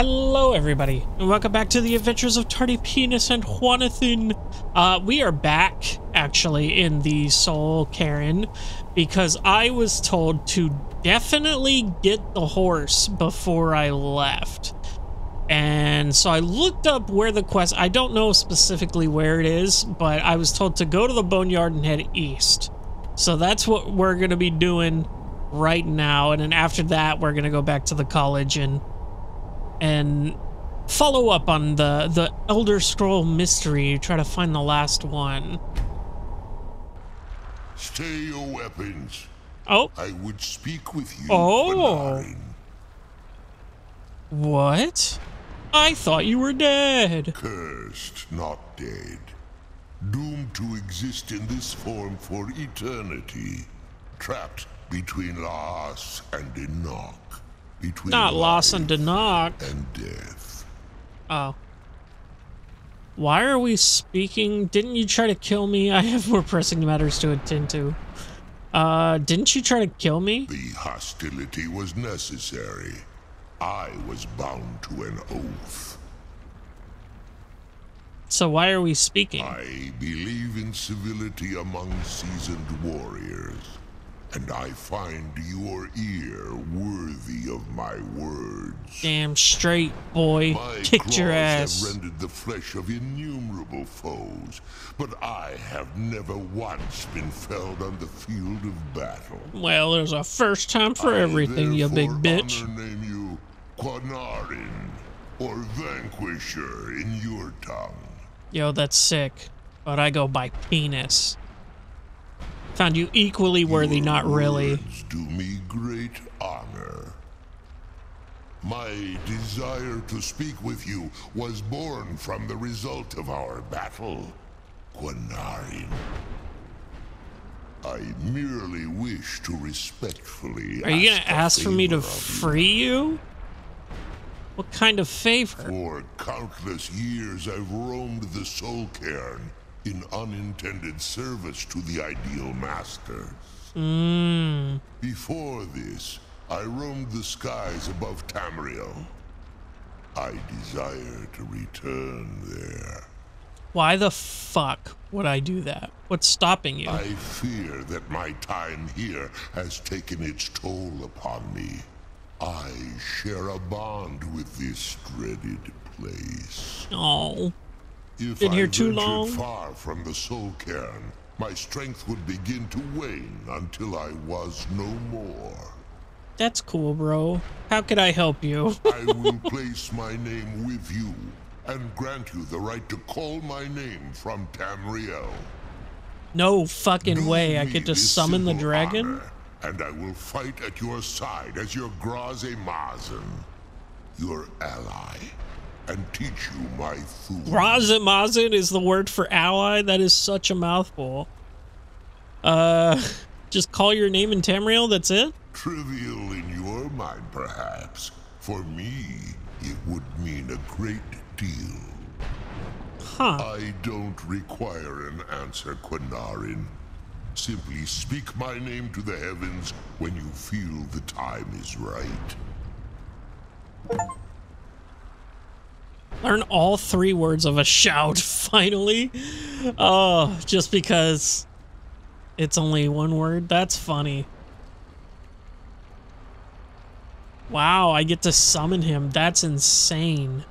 Hello, everybody, and welcome back to the Adventures of Tardy Penis and Juanathan. Uh, we are back, actually, in the Soul Cairn, because I was told to definitely get the horse before I left. And so I looked up where the quest, I don't know specifically where it is, but I was told to go to the boneyard and head east. So that's what we're going to be doing right now. And then after that, we're going to go back to the college and and follow up on the the Elder Scroll mystery. Try to find the last one. Stay your weapons. Oh, I would speak with you. Oh. Qahnaarin. what? I thought you were dead. Cursed, not dead. Doomed to exist in this form for eternity. Trapped between Laas and Enoch. Between Not lost life and dinok. and death. Oh. Why are we speaking? Didn't you try to kill me? I have more pressing matters to attend to. Uh, didn't you try to kill me? The hostility was necessary. I was bound to an oath. So why are we speaking? I believe in civility among seasoned warriors, and I find your ear worthy of my words. Damn straight, boy. My Kicked your ass. have rended the flesh of innumerable foes, but I have never once been felled on the field of battle. Well, there's a first time for I everything, you big bitch. name you Qahnaarin, or Vanquisher in your tongue. Yo, that's sick. But I go by penis. Found you equally worthy, Your not really. words do me great honor. My desire to speak with you was born from the result of our battle, Qahnaarin. I merely wish to respectfully. Are you gonna a ask for me to favor of you. free you? What kind of favor? For countless years, I've roamed the Soul Cairn in unintended service to the ideal masters. Mmm. Before this, I roamed the skies above Tamriel. I desire to return there. Why the fuck would I do that? What's stopping you? I fear that my time here has taken its toll upon me. I share a bond with this dreaded place. Oh. If Been I here too ventured long? far from the Soul Cairn, my strength would begin to wane until I was no more. That's cool, bro. How could I help you? I will place my name with you and grant you the right to call my name from Tamriel. No fucking Do way. I get to summon the dragon? honor, and I will fight at your side as your Graze Mazen, your ally, and teach you my food. Razamazin is the word for ally. That is such a mouthful. Uh, just call your name in Tamriel. That's it. Trivial in your mind, perhaps. For me, it would mean a great deal. Huh. I don't require an answer, Qahnaarin. Simply speak my name to the heavens when you feel the time is right. Learn all three words of a shout. Finally. Oh, just because it's only one word. That's funny. Wow, I get to summon him. That's insane.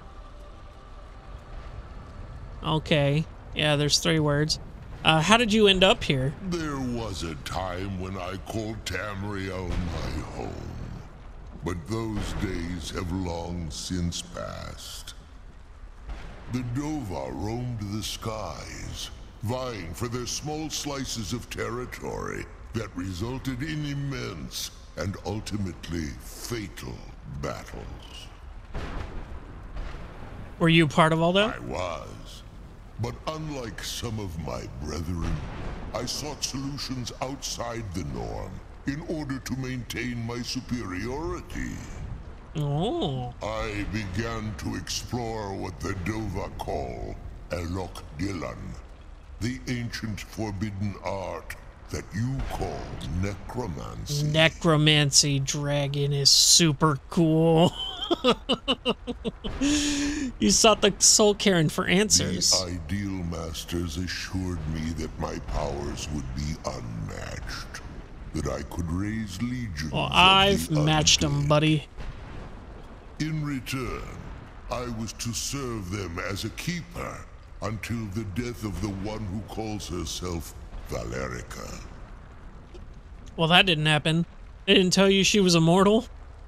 Okay. Yeah, there's three words. Uh, how did you end up here? There was a time when I called Tamriel my home. But those days have long since passed. The Dova roamed the skies, vying for their small slices of territory that resulted in immense and ultimately fatal battles. Were you part of all that? I was. But unlike some of my brethren, I sought solutions outside the norm in order to maintain my superiority. Oh. I began to explore what the Dova call Elok Dilan, the ancient forbidden art that you call necromancy. Necromancy dragon is super cool. you sought the Soul Cairn for answers. The Ideal Masters assured me that my powers would be unmatched. That I could raise legions. Well, I've the matched them, buddy. In return, I was to serve them as a keeper until the death of the one who calls herself Valerica. Well, that didn't happen. They didn't tell you she was immortal?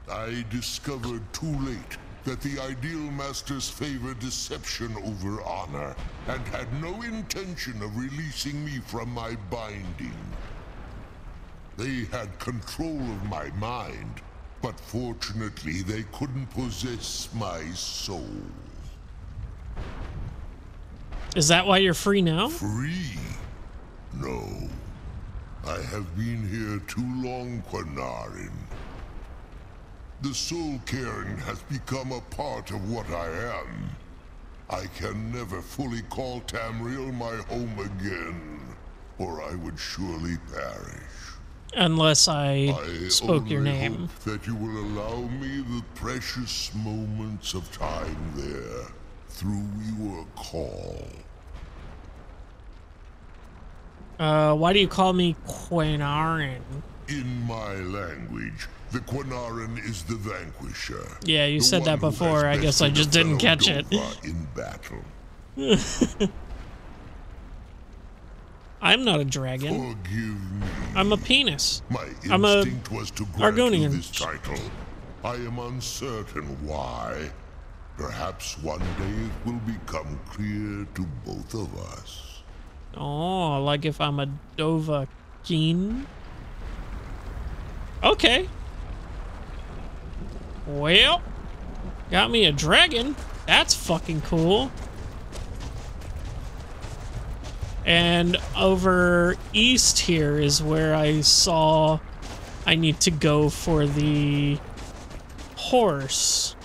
I discovered too late that the Ideal Masters favor deception over honor and had no intention of releasing me from my binding. They had control of my mind, but fortunately they couldn't possess my soul. Is that why you're free now? Free? No. I have been here too long, Qahnaarin. The Soul Cairn has become a part of what I am. I can never fully call Tamriel my home again, or I would surely perish. Unless I, I spoke your name. hope that you will allow me the precious moments of time there through your call. Uh, why do you call me Quinarin? In my language, the Qahnaarin is the vanquisher. Yeah, you said that before. I guess I just didn't catch it. In battle. I'm not a dragon. Forgive me. I'm a penis. My I'm a instinct was to Argonian. this title. I am uncertain why. Perhaps one day it will become clear to both of us. Oh, like if I'm a Dovahkiin? Okay. Well, got me a dragon. That's fucking cool. And over east here is where I saw I need to go for the horse.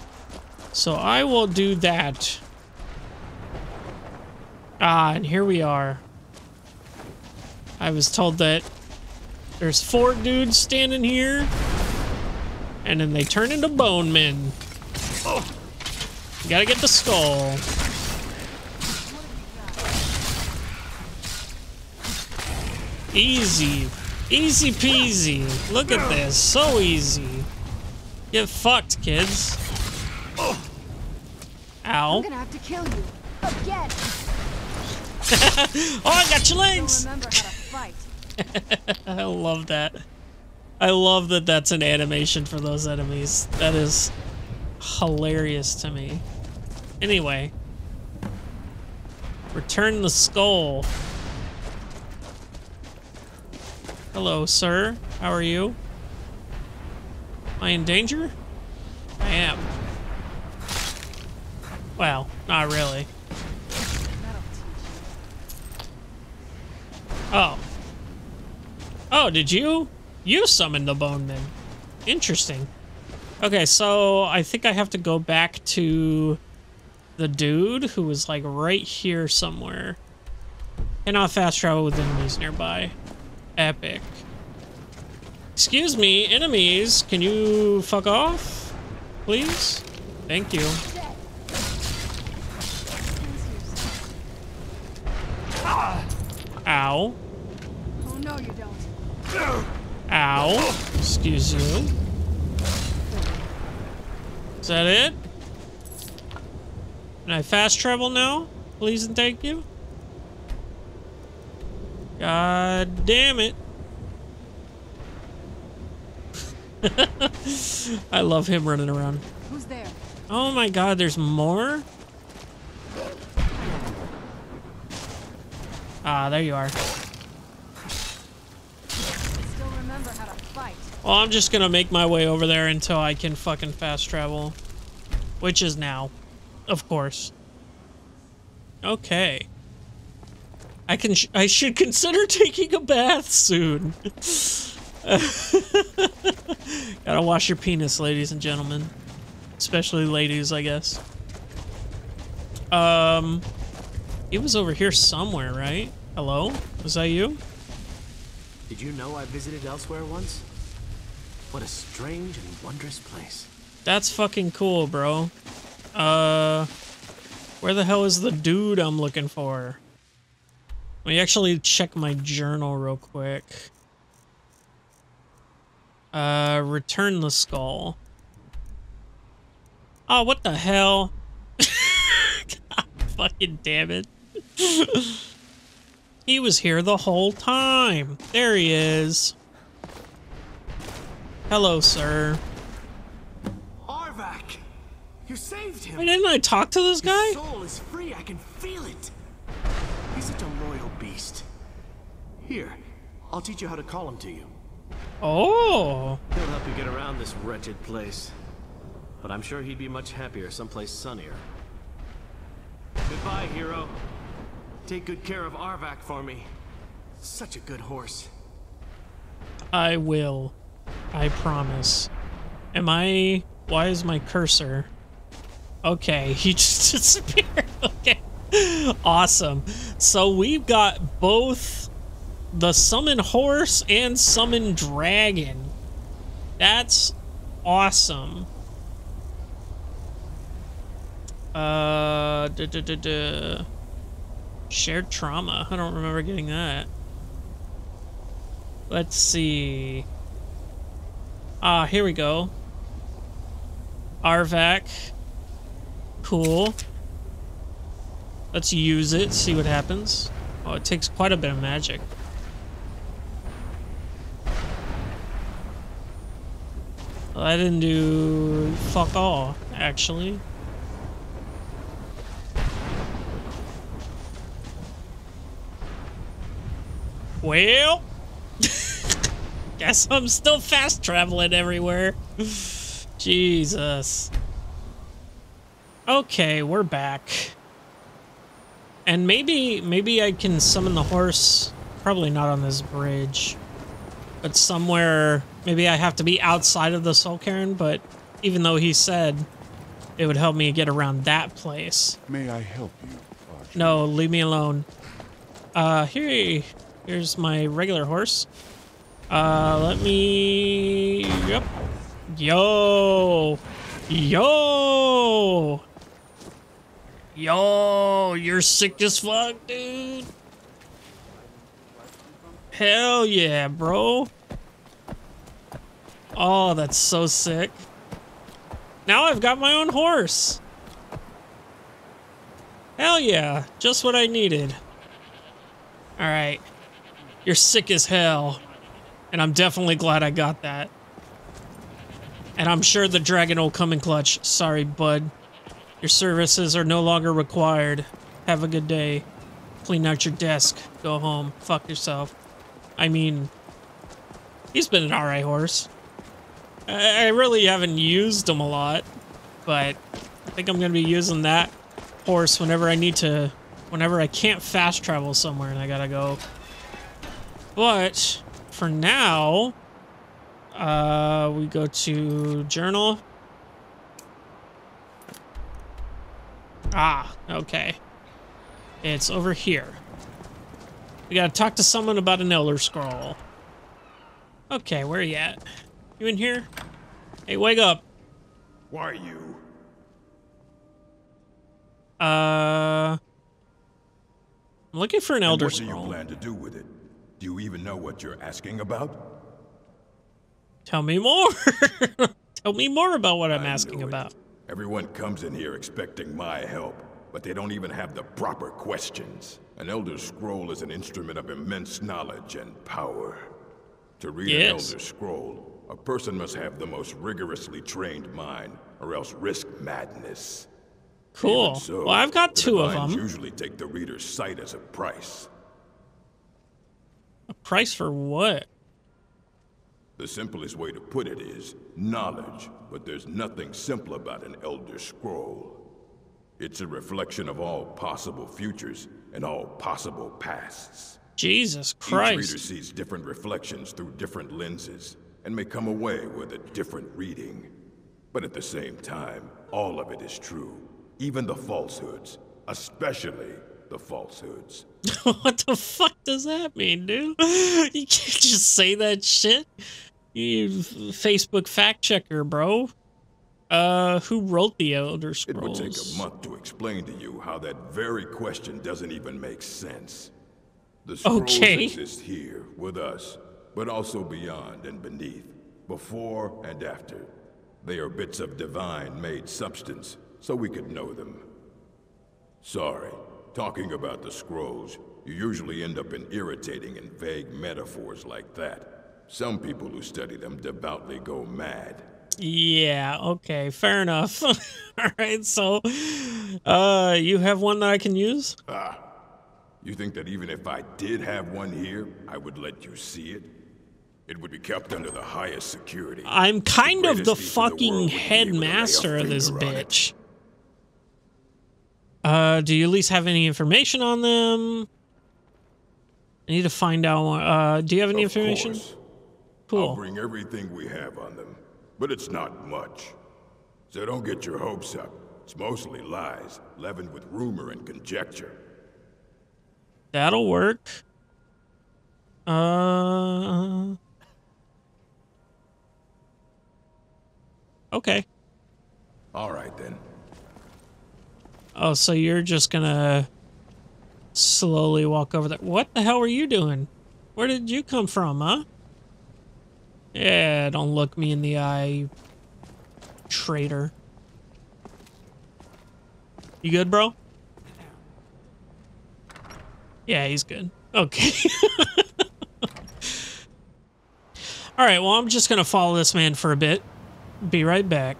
So I will do that. Ah, and here we are. I was told that there's four dudes standing here, and then they turn into bone men. Oh, gotta get the skull. Easy. Easy peasy. Look at this. So easy. Get fucked, kids. Ow. I'm gonna have to kill you. Again. Oh, I got your legs! Fight. I love that. I love that that's an animation for those enemies. That is hilarious to me. Anyway. Return the skull. Hello, sir. How are you? Am I in danger? I am. Well, not really. That'll teach Oh. Oh, did you? You summoned the bone men. Interesting. Okay, so I think I have to go back to the dude who was like right here somewhere. Cannot fast travel with enemies nearby. Epic. Excuse me, enemies, can you fuck off? Please? Thank you. Ow. Oh no, you don't. Ow. Excuse you. Is that it? Can I fast travel now? Please and thank you. God damn it. I love him running around. Who's there? Oh my god, there's more? Ah, there you are. Well, I'm just gonna make my way over there until I can fucking fast travel. Which is now. Of course. Okay. I can- sh I should consider taking a bath soon. Gotta wash your penis, ladies and gentlemen. Especially ladies, I guess. Um... He was over here somewhere, right? Hello? Was that you? Did you know I visited elsewhere once? What a strange and wondrous place. That's fucking cool, bro. Uh, where the hell is the dude I'm looking for? Let me actually check my journal real quick. Uh, return the skull. Oh, what the hell? God fucking damn it. he was here the whole time. There he is. Hello, sir. Arvak! You saved him! Why didn't I talk to this guy? His soul is free, I can feel it! He's such a loyal beast. Here, I'll teach you how to call him to you. Oh, He'll help you get around this wretched place. But I'm sure he'd be much happier someplace sunnier. Goodbye, hero. Take good care of Arvak for me. Such a good horse. I will. I promise. Am I... Why is my cursor... Okay, he just disappeared. Okay. Awesome. So we've got both the summon horse and summon dragon. That's awesome. Uh, duh, duh, duh. Shared trauma. I don't remember getting that. Let's see. Ah, here we go. Arvak. Cool. Let's use it, see what happens. Oh, it takes quite a bit of magic. Well, I didn't do fuck all, actually. Well, guess I'm still fast traveling everywhere. Jesus. Okay, we're back. And maybe maybe I can summon the horse. Probably not on this bridge. But somewhere maybe I have to be outside of the Soul Cairn, but even though he said it would help me get around that place. May I help you, Archer? No, leave me alone. Uh, here, here's my regular horse. Uh, let me. Yep. Yo, yo, yo! You're sick as fuck, dude. Hell yeah, bro. Oh, that's so sick. Now I've got my own horse. Hell yeah, just what I needed. Alright. You're sick as hell. And I'm definitely glad I got that. And I'm sure the dragon will come in clutch. Sorry, bud. Your services are no longer required. Have a good day. Clean out your desk. Go home. Fuck yourself. I mean, he's been an alright horse. I, I really haven't used him a lot, but I think I'm gonna be using that horse whenever I need to, whenever I can't fast travel somewhere and I gotta go. But for now, uh, we go to journal. Ah, okay. It's over here. We gotta talk to someone about an Elder Scroll. Okay, where are you at? You in here? Hey, wake up. Why are you? Uh, I'm looking for an Elder what do you Scroll. plan to do with it? Do you even know what you're asking about? Tell me more. Tell me more about what I'm I asking about. Everyone comes in here expecting my help, but they don't even have the proper questions. An Elder Scroll is an instrument of immense knowledge and power. To read an Elder Scroll, a person must have the most rigorously trained mind, or else risk madness. Cool. So, well, I've got two of them. usually take the reader's sight as a price. A price for what? The simplest way to put it is knowledge, but there's nothing simple about an Elder Scroll. It's a reflection of all possible futures and all possible pasts. Jesus Christ. Each reader sees different reflections through different lenses and may come away with a different reading. But at the same time, all of it is true, even the falsehoods, especially the falsehoods. what the fuck does that mean, dude? You can't just say that shit. You Facebook fact checker, bro. Uh, who wrote the Elder Scrolls? It would take a month to explain to you how that very question doesn't even make sense. The scrolls Okay. exist here with us, but also beyond and beneath, before and after. They are bits of divine made substance, so we could know them. Sorry, talking about the scrolls, you usually end up in irritating and vague metaphors like that. Some people who study them devoutly go mad. Yeah, okay, fair enough. All right, so uh you have one that I can use? Ah. You think that even if I did have one here, I would let you see it? It would be kept under the highest security. I'm kind of the in the fucking world wouldn't be able to lay a headmaster of this bitch. Uh, do you at least have any information on them? I need to find out. Uh, do you have any Of information? course. I'll Cool. bring everything we have on them, but it's not much. So don't get your hopes up. It's mostly lies, leavened with rumor and conjecture. That'll work. Uh. Okay. All right then. Oh, so you're just gonna slowly walk over there. What the hell were you doing? Where did you come from, huh? Yeah, don't look me in the eye, traitor. You good, bro? Yeah, he's good. Okay. All right, well, I'm just gonna follow this man for a bit. Be right back.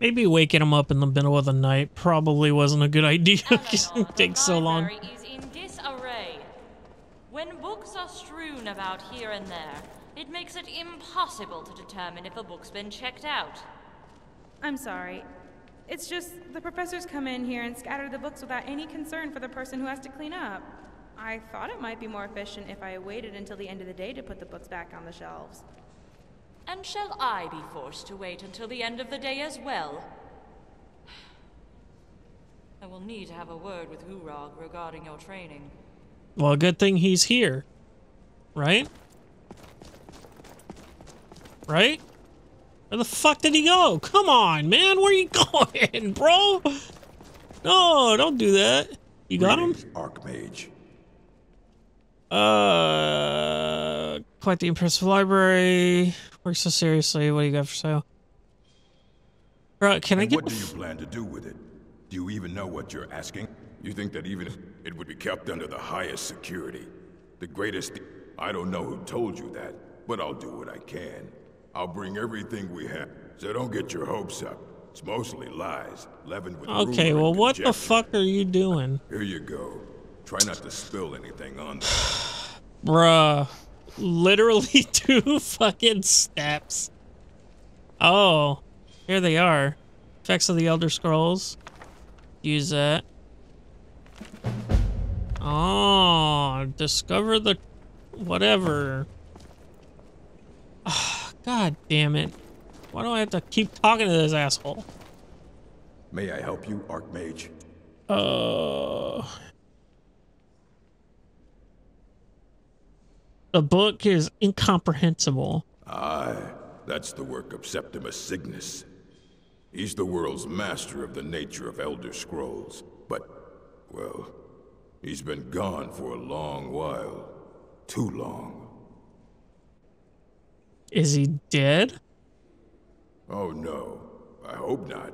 Maybe waking him up in the middle of the night probably wasn't a good idea because it takes so long. library is in disarray. When books are strewn about here and there, it makes it impossible to determine if a book's been checked out. I'm sorry. It's just the professors come in here and scatter the books without any concern for the person who has to clean up. I thought it might be more efficient if I waited until the end of the day to put the books back on the shelves. And shall I be forced to wait until the end of the day as well? I will need to have a word with Urag regarding your training. Well, good thing he's here. Right? Right? Where the fuck did he go? Come on, man. Where are you going, bro? No, don't do that. You got him? Greetings, Archmage. Uh, quite the impressive library. Works so seriously. What do you got for sale? Bro, can I get what do you plan to do with it? Do you even know what you're asking? You think that even it would be kept under the highest security? The greatest... I don't know who told you that, but I'll do what I can. I'll bring everything we have, so don't get your hopes up. It's mostly lies, leavened with Okay, well, what the fuck are you doing? Here you go. Try not to spill anything on. Bruh. Literally two fucking steps. Oh, here they are. Effects of the Elder Scrolls. Use that. Oh, discover the whatever. Ah, God damn it. Why do I have to keep talking to this asshole? May I help you, Archmage? Uh, the book is incomprehensible. Aye, that's the work of Septimus Signus. He's the world's master of the nature of Elder Scrolls, but, well, he's been gone for a long while. Too long. Is he dead? Oh no, I hope not.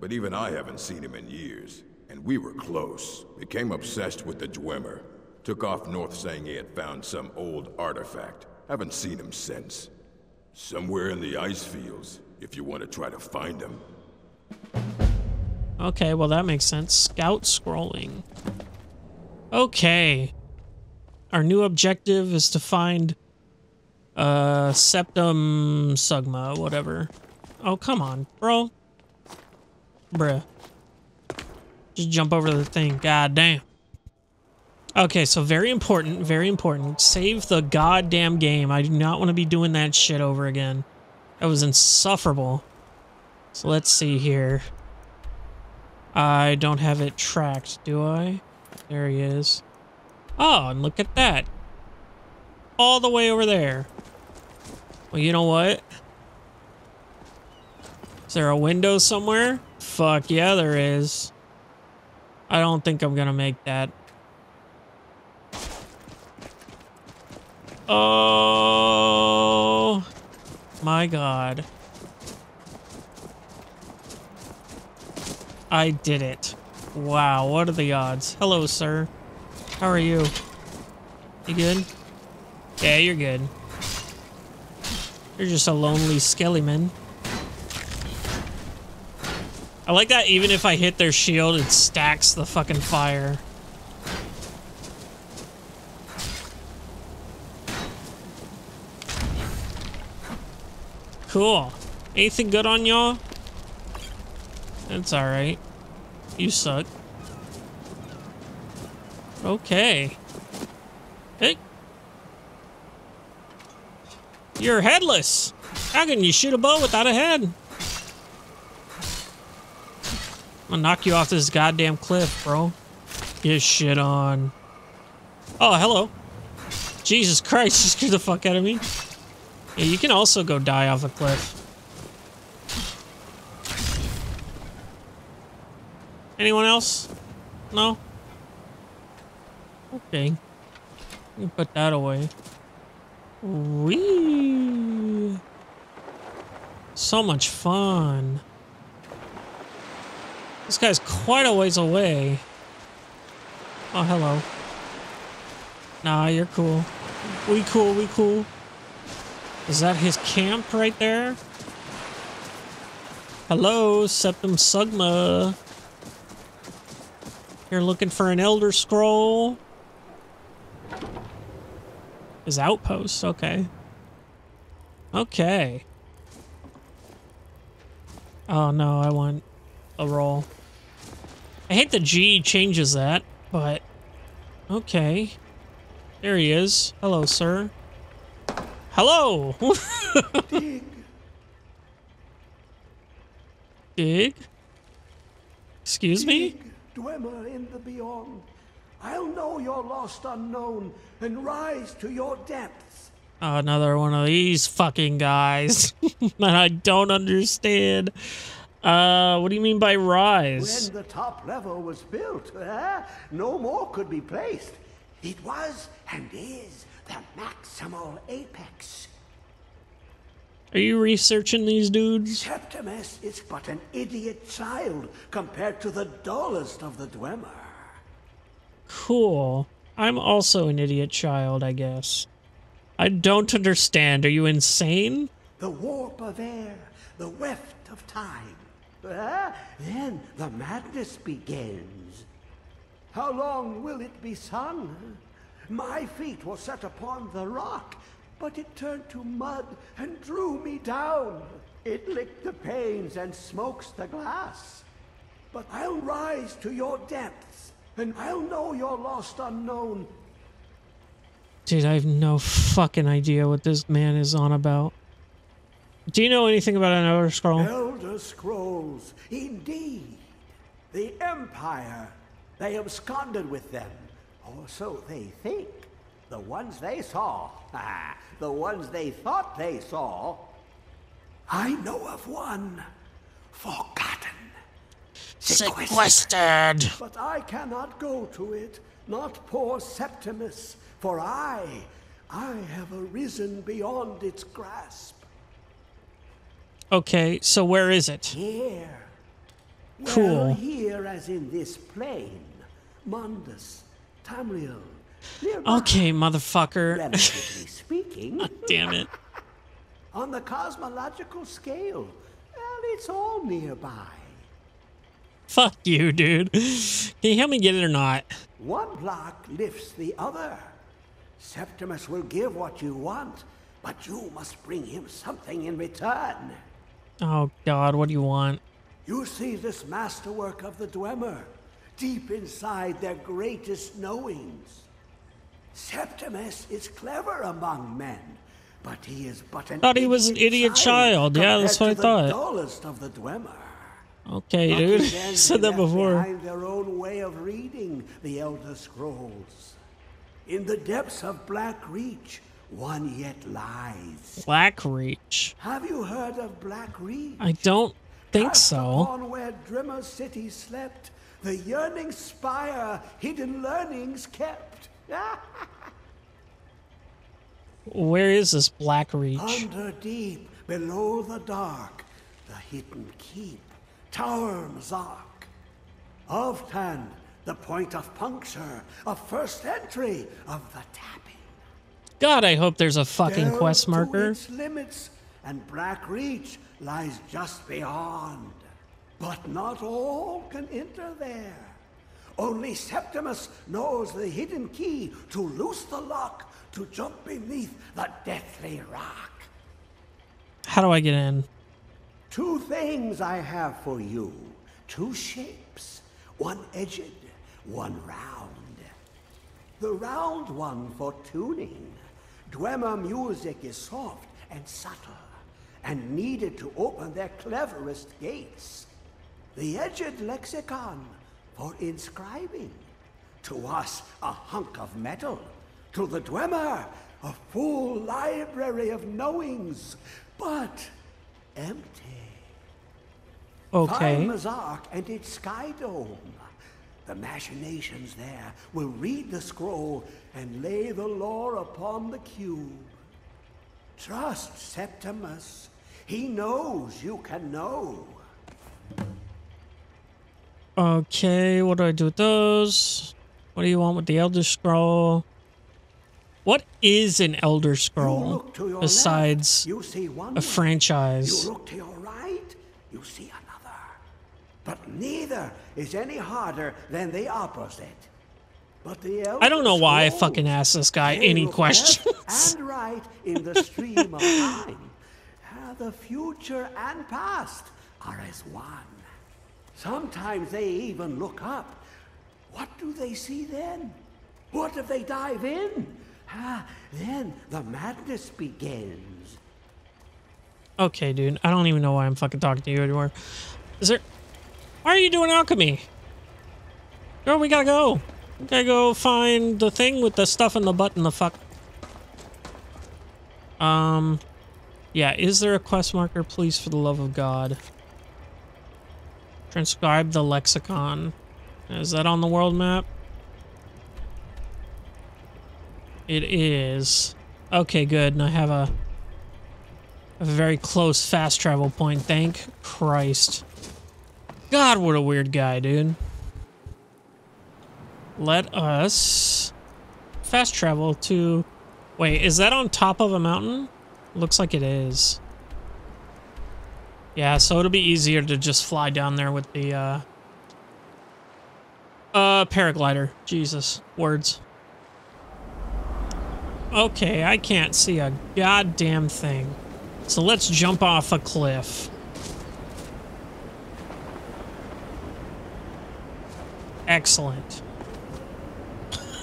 But even I haven't seen him in years. And we were close. Became obsessed with the Dwemer. Took off north saying he had found some old artifact. Haven't seen him since. Somewhere in the ice fields, if you want to try to find him. Okay, well that makes sense. Scout scrolling. Okay. Our new objective is to find uh Septum Sugma, whatever. Oh, come on, bro. Bruh. Just jump over the thing. God damn. Okay, so very important, very important. Save the goddamn game. I do not want to be doing that shit over again. That was insufferable. So let's see here. I don't have it tracked, do I? There he is. Oh, and look at that. All the way over there. Well, you know what? Is there a window somewhere? Fuck yeah, there is. I don't think I'm gonna make that. Oh my god. I did it. Wow, what are the odds? Hello, sir. How are you? You good? Yeah, you're good. You're just a lonely skellyman. I like that even if I hit their shield, it stacks the fucking fire. Cool. Anything good on y'all? That's alright. You suck. Okay. Hey. You're headless. How can you shoot a bow without a head? I'm gonna knock you off this goddamn cliff, bro. Get shit on. Oh, hello. Jesus Christ, you scared the fuck out of me. Yeah, you can also go die off a cliff. Anyone else? No? Okay. Me put that away. Whee! So much fun. This guy's quite a ways away. Oh, hello. Nah, you're cool. We cool, we cool. Is that his camp right there? Hello, Septum Sugma. You're looking for an Elder Scroll? His outpost, okay. Okay. Oh no, I want a roll. I hate the G changes that, but okay. There he is. Hello, sir. Hello! Dig. Dig? Excuse me? Dig, Dwemer in the beyond. I'll know your lost unknown and rise to your depths. Oh, another one of these fucking guys that I don't understand. Uh, what do you mean by rise? When the top level was built, eh, no more could be placed. It was and is the maximal apex. Are you researching these dudes? Septimus is but an idiot child compared to the dullest of the Dwemer. Cool. I'm also an idiot child, I guess. I don't understand. Are you insane? The warp of air, the weft of time. Ah, then the madness begins. How long will it be sung? My feet were set upon the rock, but it turned to mud and drew me down. It licked the panes and smokes the glass. But I'll rise to your depths, and I'll know your lost unknown. Dude, I have no fucking idea what this man is on about. Do you know anything about an Elder Scroll? Elder Scrolls, indeed. The Empire. They absconded with them. Or so they think. The ones they saw. Ah, the ones they thought they saw. I know of one. Forgotten. Sequestered. But I cannot go to it, not poor Septimus, for I, I have arisen beyond its grasp. Okay, so where is it? Here. Cool. Well, here as in this plane. Mundus, Tamriel. nearby, Okay, motherfucker. Speaking. Damn it. On the cosmological scale, well, it's all nearby. Fuck you, dude. Can you help me get it or not? One block lifts the other. Septimus will give what you want, but you must bring him something in return. Oh, God, what do you want? You see this masterwork of the Dwemer, deep inside their greatest knowings. Septimus is clever among men, But he is but an Thought he was an idiot child. Yeah, that's what I thought. Dullest of the Dwemer. Okay, Lucky dude. Said that before. Behind their own way of reading the Elder Scrolls. In the depths of Black Reach, one yet lies. Blackreach. Have you heard of Blackreach? I don't think Cast so. Upon where Dwemer City slept, the yearning spire hidden learnings kept. Where is this Blackreach? Under deep, below the dark, the hidden keep, Tower Mzark. Of Tan, the point of puncture, a first entry of the tapping. God, I hope there's a fucking quest marker. its limits, and Blackreach lies just beyond. But not all can enter there. Only Septimus knows the hidden key to loose the lock to jump beneath the deathly rock. How do I get in? Two things I have for you. Two shapes. One edged, one round. The round one for tuning. Dwemer music is soft and subtle, and needed to open their cleverest gates. The edged lexicon for inscribing. To us, a hunk of metal. To the Dwemer, a full library of knowings, but empty. Okay. Find Mzark and its sky dome. The machinations there will read the scroll and lay the lore upon the cube. Trust Septimus. He knows you can know. Okay, what do I do with those? What do you want with the Elder Scroll? What is an Elder Scroll besides left, you see one. a franchise? You look to your right, you see another. But neither is any harder than the opposite. But the I don't know why I fucking Scrolls, asked this guy any questions. And right in the stream of time. The future and past are as one. Sometimes they even look up. What do they see then? What if they dive in? Ah, then the madness begins. Okay, dude. I don't even know why I'm fucking talking to you anymore. Is there... Why are you doing alchemy? Girl, we gotta go. We gotta go find the thing with the stuff in the butt and the fuck. Um... Yeah, is there a quest marker, please, for the love of God? Transcribe the lexicon. Is that on the world map? It is. Okay, good. And I have a, a very close fast travel point. Thank Christ. God, what a weird guy, dude. Let us fast travel to... Wait, is that on top of a mountain? Looks like it is. Yeah, so it'll be easier to just fly down there with the, uh... Uh, paraglider. Jesus. Words. Okay, I can't see a goddamn thing. So let's jump off a cliff. Excellent.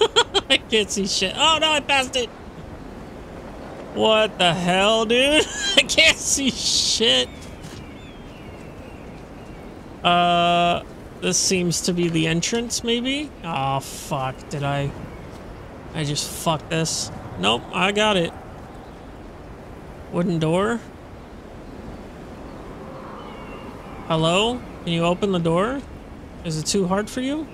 I can't see shit. Oh no, I passed it. What the hell, dude? I can't see shit. Uh, this seems to be the entrance, maybe? Oh, fuck. Did I... I just fucked this? Nope, I got it. Wooden door? Hello? Can you open the door? Is it too hard for you?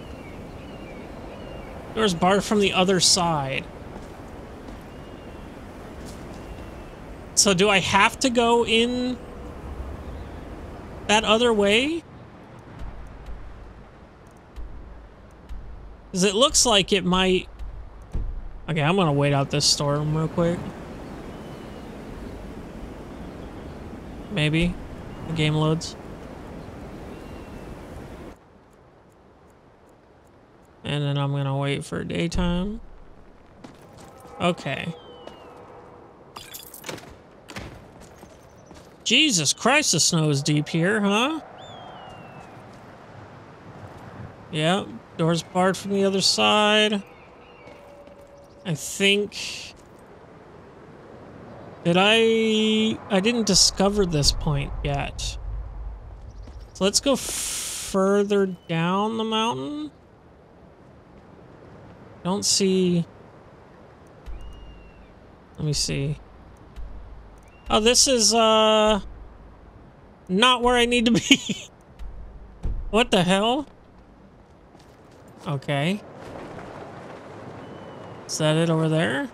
Door's barred from the other side. So do I have to go in that other way? Because it looks like it might... Okay, I'm going to wait out this storm real quick. Maybe. The game loads. And then I'm going to wait for daytime. Okay. Jesus Christ, the snow is deep here, huh? Yep, door's barred from the other side. I think... Did I... I didn't discover this point yet. So let's go further down the mountain. Don't see... Let me see. Oh, this is, uh... Not where I need to be. what the hell? Okay. Is that it over there?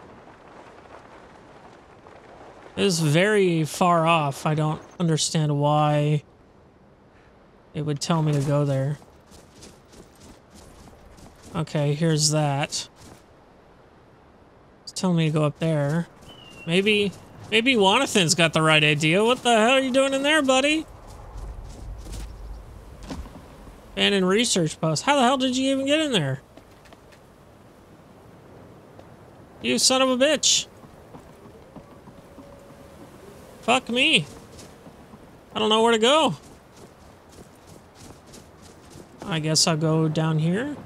It is very far off. I don't understand why it would tell me to go there. Okay, here's that. It's telling me to go up there. Maybe, maybe Wanathan's got the right idea. What the hell are you doing in there, buddy? Abandoned research post. How the hell did you even get in there? You son of a bitch. Fuck me. I don't know where to go. I guess I'll go down here.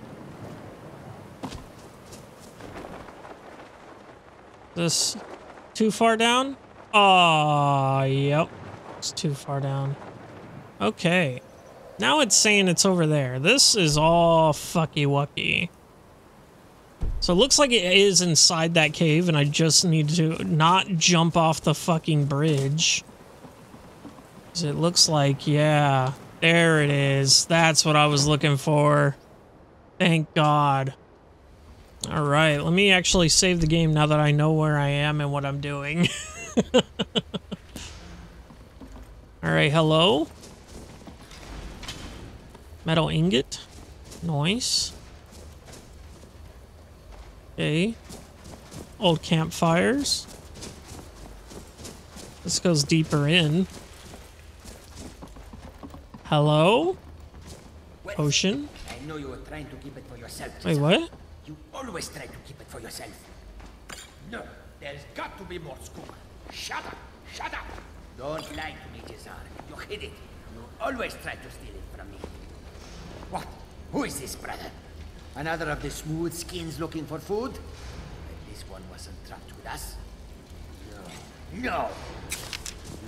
This too far down? Oh, yep. It's too far down. Okay. Now it's saying it's over there. This is all fucky wucky. So it looks like it is inside that cave and I just need to not jump off the fucking bridge. It looks like, yeah, there it is. That's what I was looking for. Thank God. All right, let me actually save the game now that I know where I am and what I'm doing. All right, hello. Metal ingot. Nice. Okay. Old campfires. This goes deeper in. Hello? Potion? I know you were trying to keep it for yourself. Wait, what? You always try to keep it for yourself. No, there's got to be more scoop. Shut up! Shut up! Don't lie to me, Cesar. You hid it. You always try to steal it from me. What? Who is this, brother? Another of the smooth skins looking for food? This one wasn't trapped with us. No.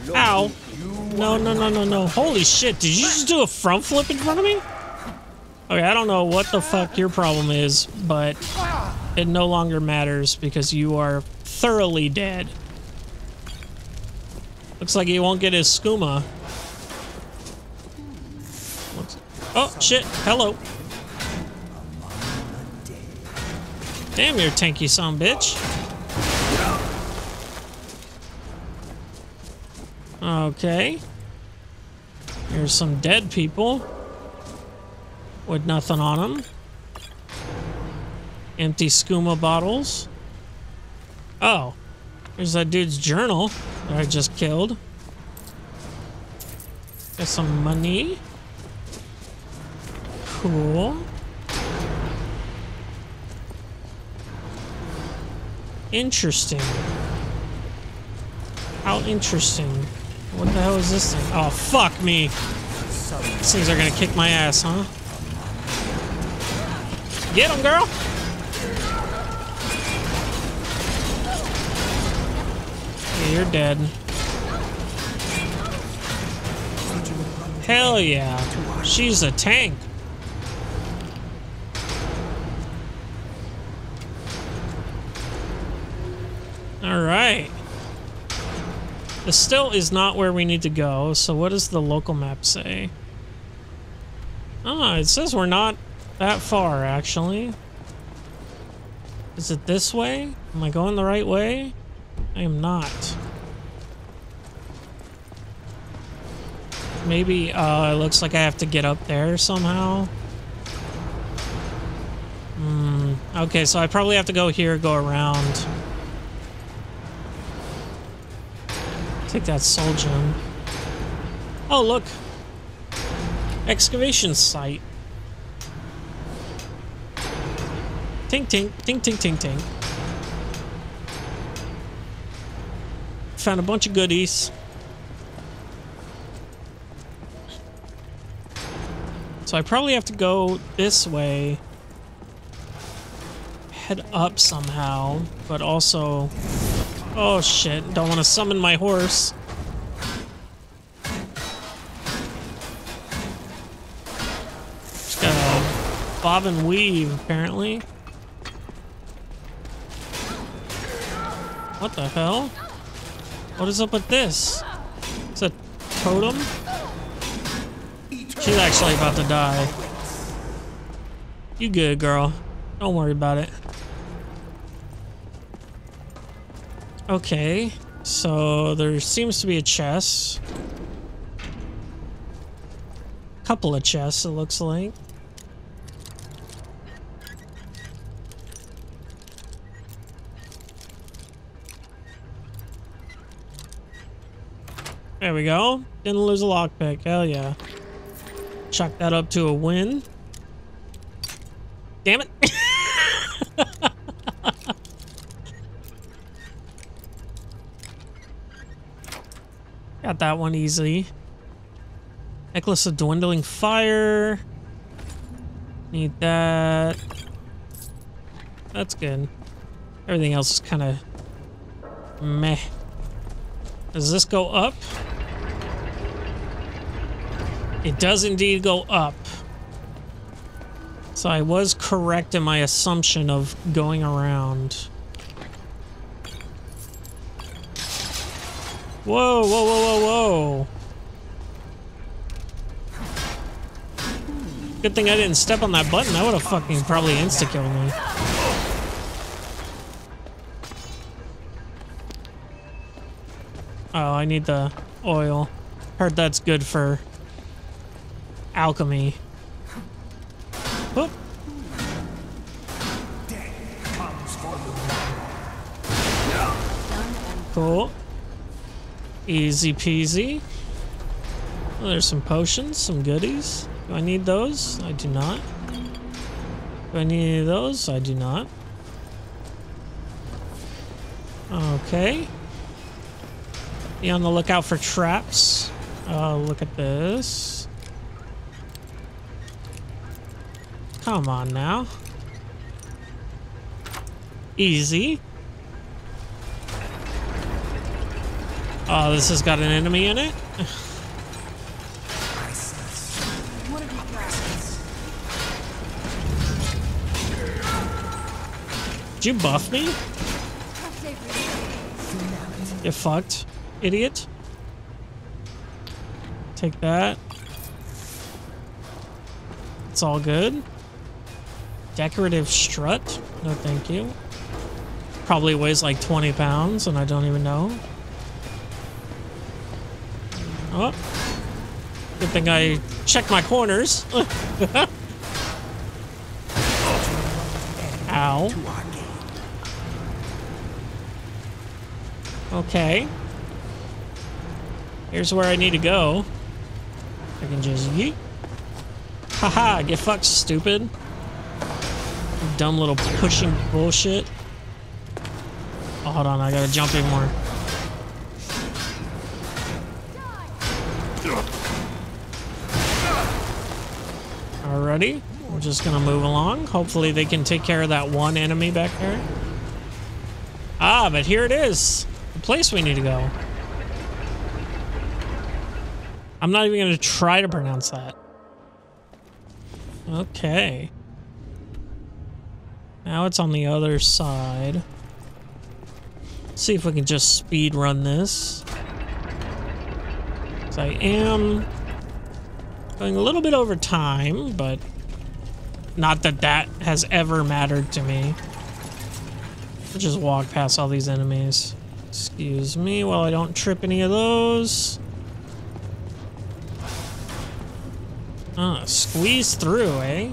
No. Ow. No, no, no, no, no. Holy shit, did you just do a front flip in front of me? Okay, I don't know what the fuck your problem is, but it no longer matters because you are thoroughly dead. Looks like he won't get his skooma. Oh, shit. Hello. Damn, you're tanky son bitch. Okay. Here's some dead people with nothing on them. Empty skooma bottles. Oh, there's that dude's journal that I just killed. Got some money. Cool. Interesting. How interesting. What the hell is this thing? Oh, fuck me. These things are gonna kick my ass, huh? Get him, girl! Yeah, you're dead. Hell yeah. She's a tank. Alright. This still is not where we need to go, so what does the local map say? Ah, it says we're not that far, actually. Is it this way? Am I going the right way? I am not. Maybe, uh, it looks like I have to get up there somehow. Hmm, okay, so I probably have to go here, go around. Take that soul gem. Oh, look. Excavation site. Tink, tink, tink, tink, tink, tink. Found a bunch of goodies. So I probably have to go this way. Head up somehow, but also Oh shit, don't want to summon my horse. Just gotta bob and weave, apparently. What the hell? What is up with this? It's a totem? She's actually about to die. You good, girl. Don't worry about it. Okay, so there seems to be a chest. Couple of chests, it looks like. There we go. Didn't lose a lockpick. Hell yeah. Chuck that up to a win. Damn it. Got that one easily. Necklace of Dwindling Fire. Need that. That's good. Everything else is kind of meh. Does this go up? It does indeed go up. So I was correct in my assumption of going around. Whoa, whoa, whoa, whoa, whoa. Good thing I didn't step on that button. That would have fucking probably insta-killed me. Oh, I need the oil. Heard that's good for alchemy. Whoop. Cool. Easy peasy. Oh, there's some potions, some goodies. Do I need those? I do not. Do I need any of those? I do not. Okay. Be on the lookout for traps. Oh, look at this. Come on now. Easy. Oh, this has got an enemy in it? Did you buff me? You fucked, idiot. Take that. It's all good. Decorative strut? No thank you. Probably weighs like 20 pounds and I don't even know. Oh. Good thing I checked my corners. Ow. Okay. Here's where I need to go. I can just yeet. Haha, get fucked, stupid. Dumb little pushing bullshit. Oh, hold on, I gotta jump in more. Alrighty, we're just gonna move along. Hopefully they can take care of that one enemy back there. Ah, but here it is. The place we need to go. I'm not even gonna try to pronounce that. Okay. Now it's on the other side. Let's see if we can just speed run this. I am going a little bit over time, but not that that has ever mattered to me. I'll just walk past all these enemies. Excuse me while I don't trip any of those. Ah, squeeze through, eh?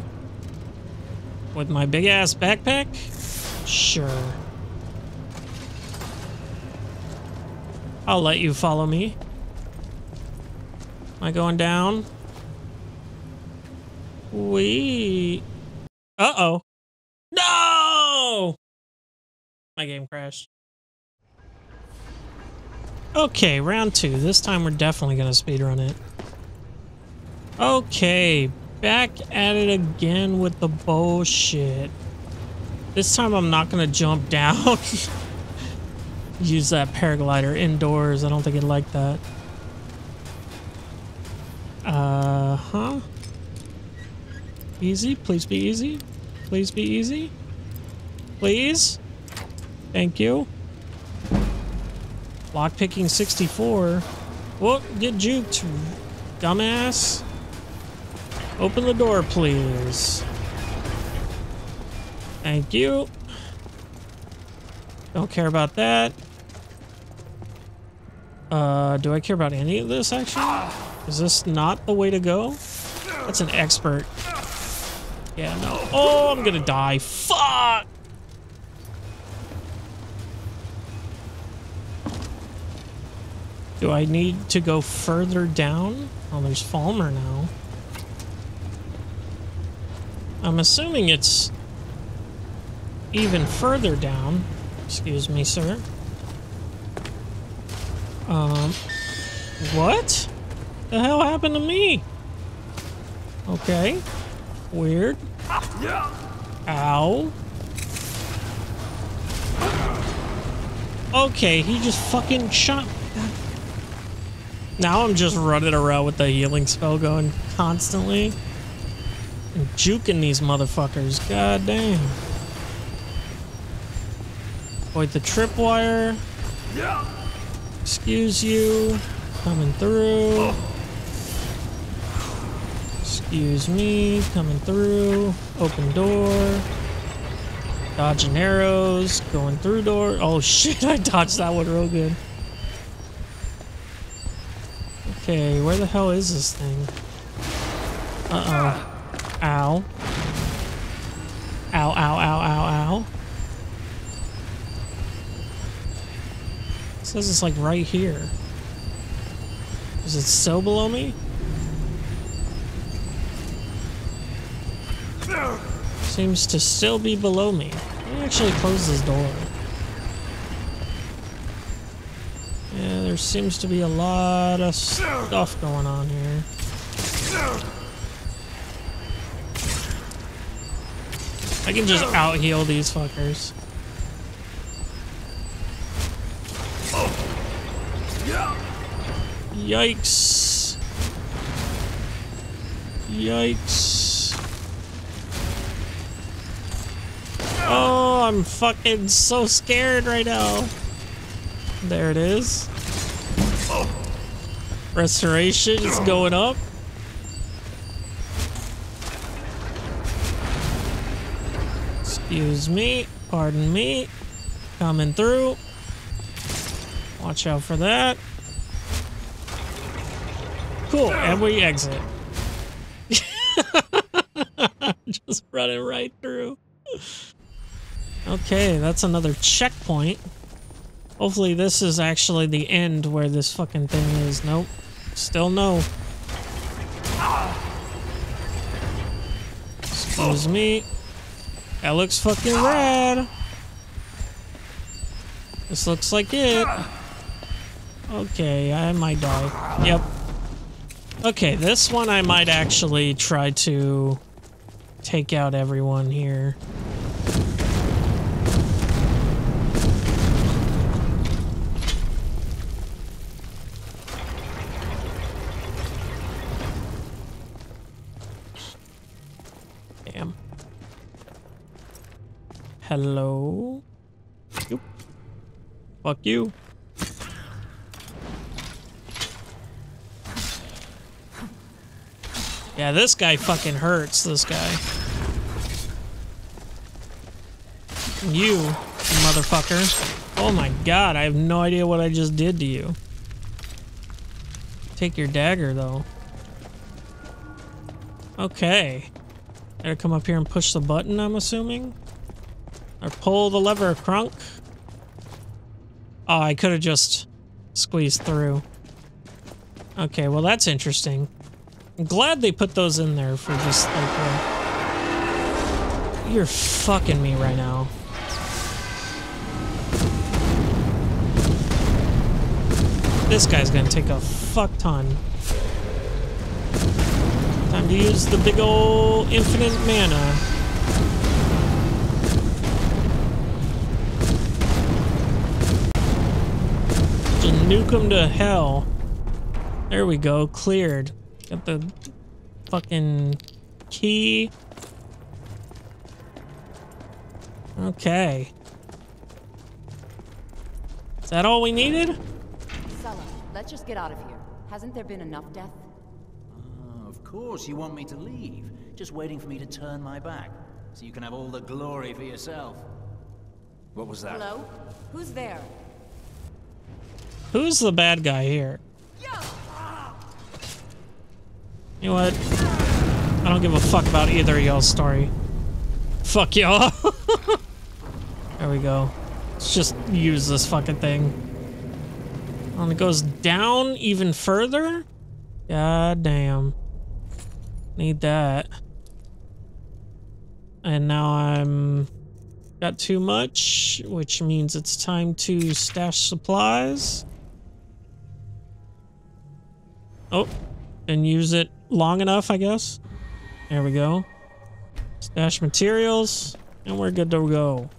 With my big ass backpack? Sure. I'll let you follow me. Am I going down? We. Uh oh. No! My game crashed. Okay, round two. This time we're definitely gonna speedrun it. Okay, back at it again with the bullshit. This time I'm not gonna jump down. use that paraglider indoors. I don't think he'd like that. Uh huh. Easy, please be easy. Please be easy. Please. Thank you. Lockpicking 64. Whoa, get juked, dumbass. Open the door, please. Thank you. Don't care about that. Uh, do I care about any of this, actually? Is this not the way to go? That's an expert. Yeah, no. Oh, I'm gonna die. Fuck! Do I need to go further down? Oh, there's Falmer now. I'm assuming it's even further down. Excuse me, sir. Um, what? The hell happened to me? Okay. Weird. Ow. Okay, he just fucking shot. Now I'm just running around with the healing spell going constantly. And juking these motherfuckers. God damn. Avoid the tripwire. Excuse you. Coming through. Excuse me. Coming through. Open door. Dodging arrows. Going through door. Oh shit, I dodged that one real good. Okay, where the hell is this thing? Uh-oh. Ow. Ow, ow, ow, ow, ow. It says it's like right here. Is it so below me? Seems to still be below me. Let me actually close this door. Yeah, there seems to be a lot of stuff going on here. I can just out heal these fuckers. Yikes. Yikes. Oh, I'm fucking so scared right now. There it is. Restoration is going up. Excuse me. Pardon me. Coming through. Watch out for that. Cool, and we exit. Just running right through. Okay, that's another checkpoint. Hopefully this is actually the end where this fucking thing is. Nope. Still no. Excuse me. That looks fucking rad. This looks like it. Okay, I might die. Yep. Okay, this one I might actually try to take out everyone here. Damn. Hello? Yoop. Fuck you. Yeah, this guy fucking hurts, this guy. You motherfucker. Oh my god, I have no idea what I just did to you. Take your dagger, though. Okay. Gotta come up here and push the button, I'm assuming? Or pull the lever, crunk. Oh, I could have just squeezed through. Okay, well that's interesting. I'm glad they put those in there for just like. Uh, you're fucking me right now. This guy's gonna take a fuck ton. Time to use the big ol' infinite mana. Nuke them to hell. There we go, cleared. Got the fucking key. Okay. Is that all we needed? Sulla, let's just get out of here. Hasn't there been enough death? Oh, of course you want me to leave. Just waiting for me to turn my back. So you can have all the glory for yourself. What was that? Hello? Who's there? Who's the bad guy here? You know what? I don't give a fuck about either y'all's story. Fuck y'all. there we go. Let's just use this fucking thing. And it goes down even further? God damn. Need that. And now I'm got too much, which means it's time to stash supplies. Oh, and use it long enough, I guess. There we go. Stash materials, and we're good to go.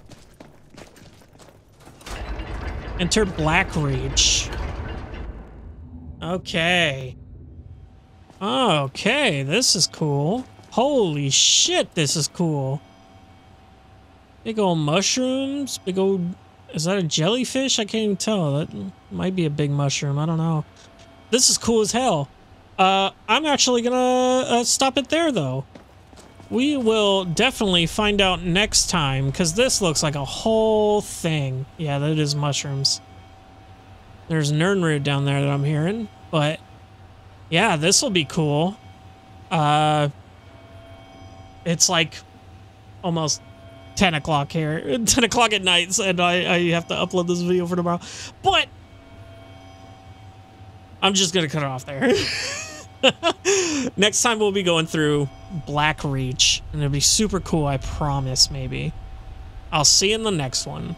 Enter Blackreach. Okay. Okay, this is cool. Holy shit, this is cool. Big old mushrooms, big old... Is that a jellyfish? I can't even tell. That might be a big mushroom. I don't know. This is cool as hell. Uh, I'm actually gonna uh, stop it there, though. We will definitely find out next time, because this looks like a whole thing. Yeah, that is mushrooms. There's Nirnroot down there that I'm hearing, but yeah, this will be cool. Uh, it's like almost 10 o'clock here, 10 o'clock at night, and I, I have to upload this video for tomorrow. But I'm just gonna cut it off there. Next time we'll be going through Blackreach, and it'll be super cool, I promise, maybe. I'll see you in the next one.